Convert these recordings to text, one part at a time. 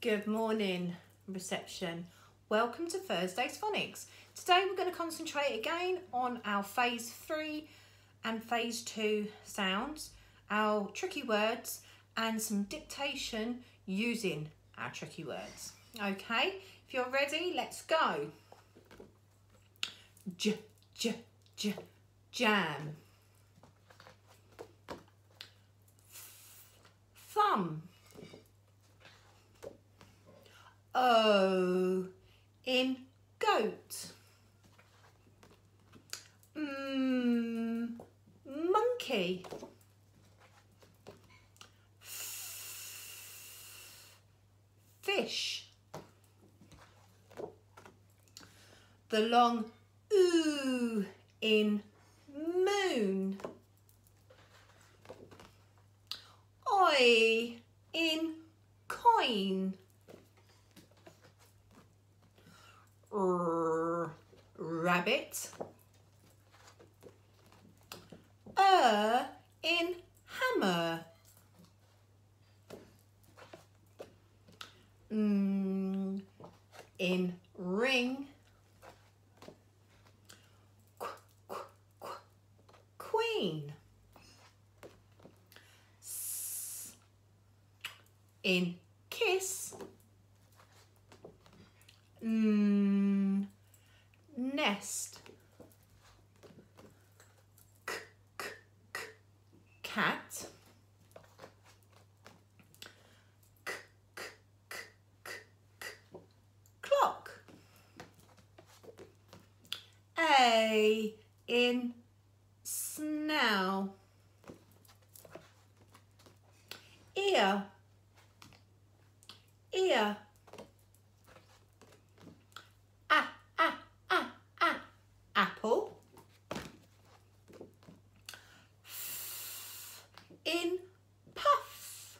Good morning, reception. Welcome to Thursday's Phonics. Today we're going to concentrate again on our phase three and phase two sounds, our tricky words, and some dictation using our tricky words. Okay, if you're ready, let's go. J, j, j, jam. Thumb. O in goat. Mm, monkey. Fish. The long ooh in moon. Oi in coin. R rabbit. Er in hammer. Mm, in ring. Qu, qu, qu, queen. In A in snell. Ear. Ear. Ah, ah, ah, ah. Apple. In puff.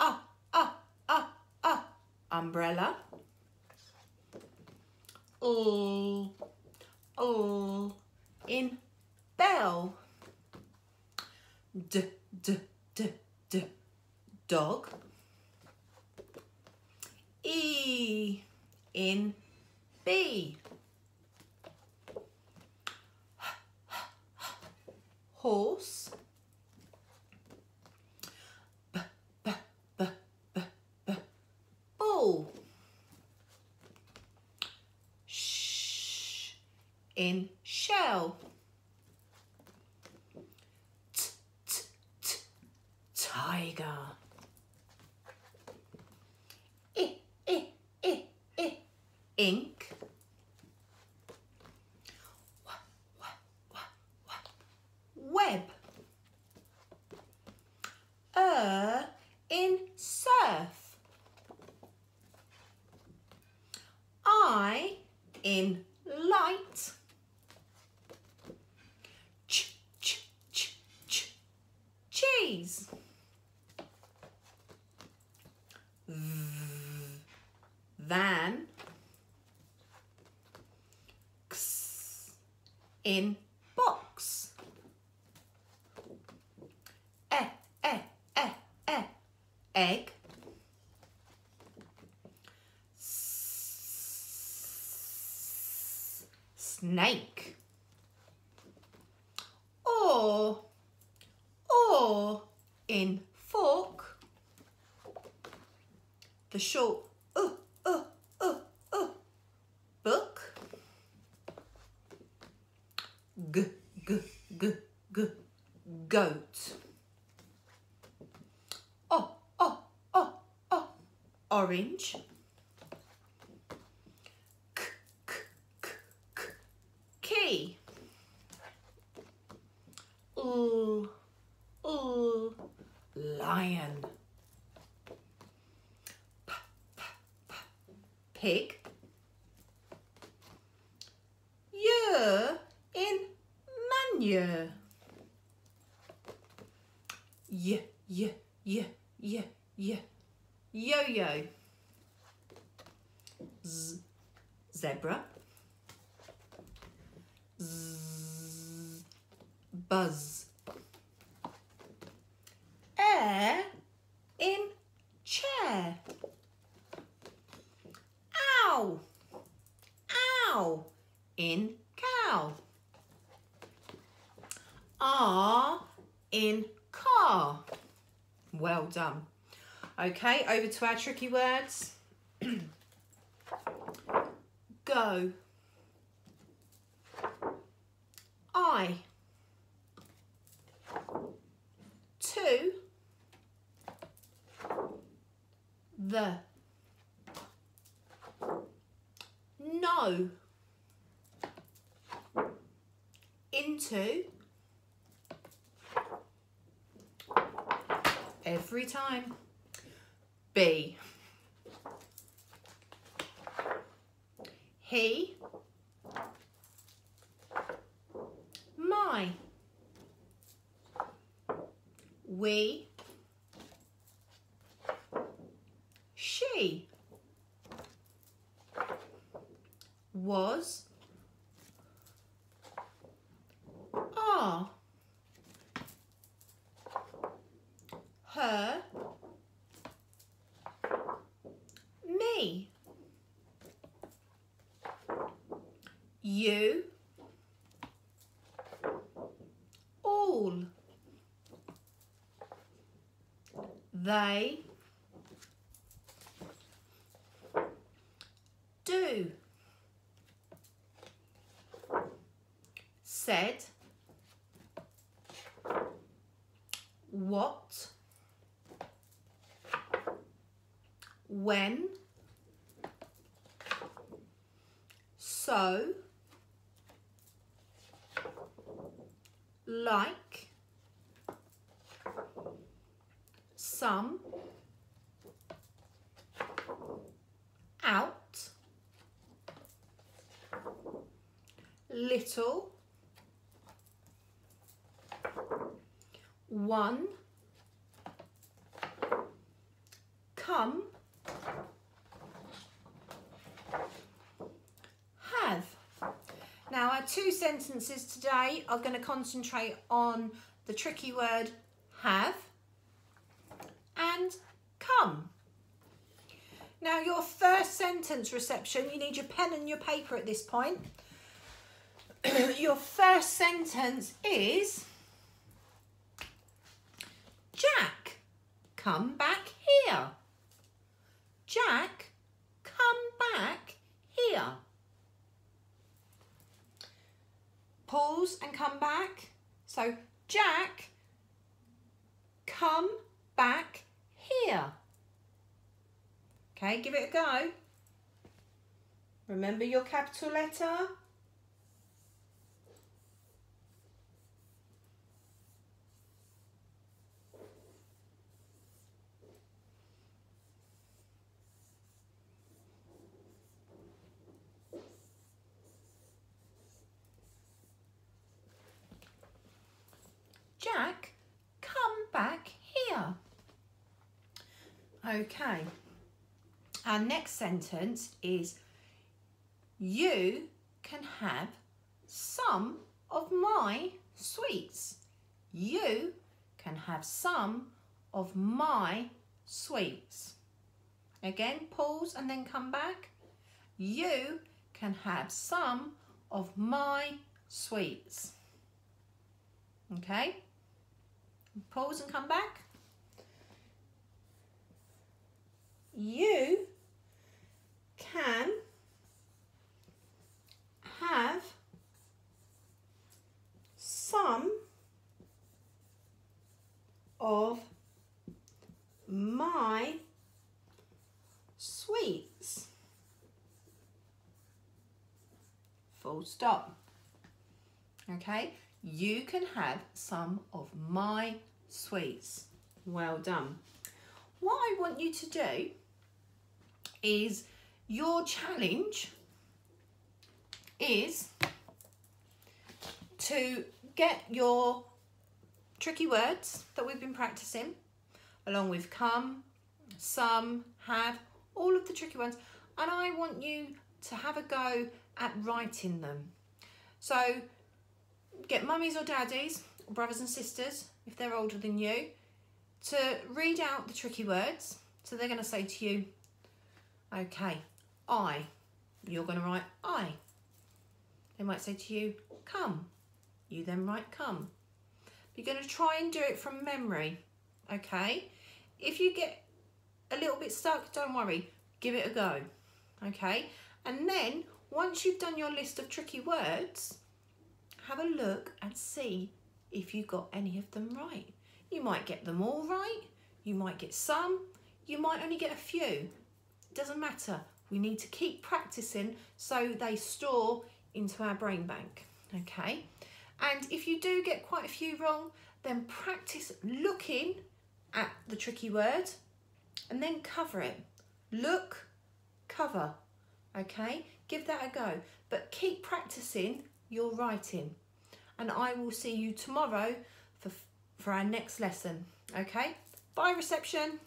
Ah, ah, ah, ah. Umbrella. L, L in bell. D, d, d, d. Dog. E in B. Horse. B, b, b, b, b. Bull. Sh in shell. T, t, t, tiger. Ink. Web. Er cheese. van X in box egg snake or or in fork the short uh, uh, uh, uh, book. G, g, g, g, goat. Oh, oh, oh, oh, orange. Lion. pig. Year in manure. Y, y, y, y, y, yo-yo. Z, zebra. Z, buzz. Air in in car. Well done. Okay, over to our tricky words. Go. I. To. The. No. Into. Every time. B. He. My. We. She. Was. Are. Her. Me. You. All. They. Do. Said. What. When. So. Like. Some. Out. Little. One. Come. Have. Now our two sentences today are going to concentrate on the tricky word have and come. Now your first sentence reception, you need your pen and your paper at this point. your first sentence is Jack, come back here. Jack, come back here. Pause and come back. So, Jack, come back here. Okay, give it a go. Remember your capital letter. Jack, come back here. Okay. Our next sentence is You can have some of my sweets. You can have some of my sweets. Again, pause and then come back. You can have some of my sweets. Okay? Pause and come back. You can have some of my sweets. Full stop. Okay, you can have some of my sweets. Well done. What I want you to do is your challenge is to get your tricky words that we've been practicing along with come, some, have, all of the tricky ones and I want you to have a go at writing them. So get mummies or daddies, or brothers and sisters, if they're older than you, to read out the tricky words. So they're going to say to you, okay, I. You're going to write I. They might say to you, come. You then write come. You're going to try and do it from memory, okay? If you get a little bit stuck, don't worry, give it a go, okay? And then once you've done your list of tricky words, have a look and see if you got any of them right. You might get them all right, you might get some, you might only get a few. It doesn't matter. We need to keep practicing so they store into our brain bank, okay? And if you do get quite a few wrong, then practice looking at the tricky word and then cover it. Look, cover, okay? Give that a go, but keep practicing your writing. And I will see you tomorrow for, for our next lesson, okay? Bye, reception.